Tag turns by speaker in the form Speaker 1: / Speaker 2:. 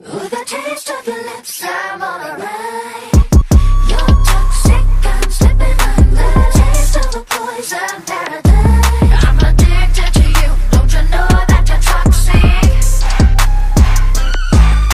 Speaker 1: With a taste of your lips,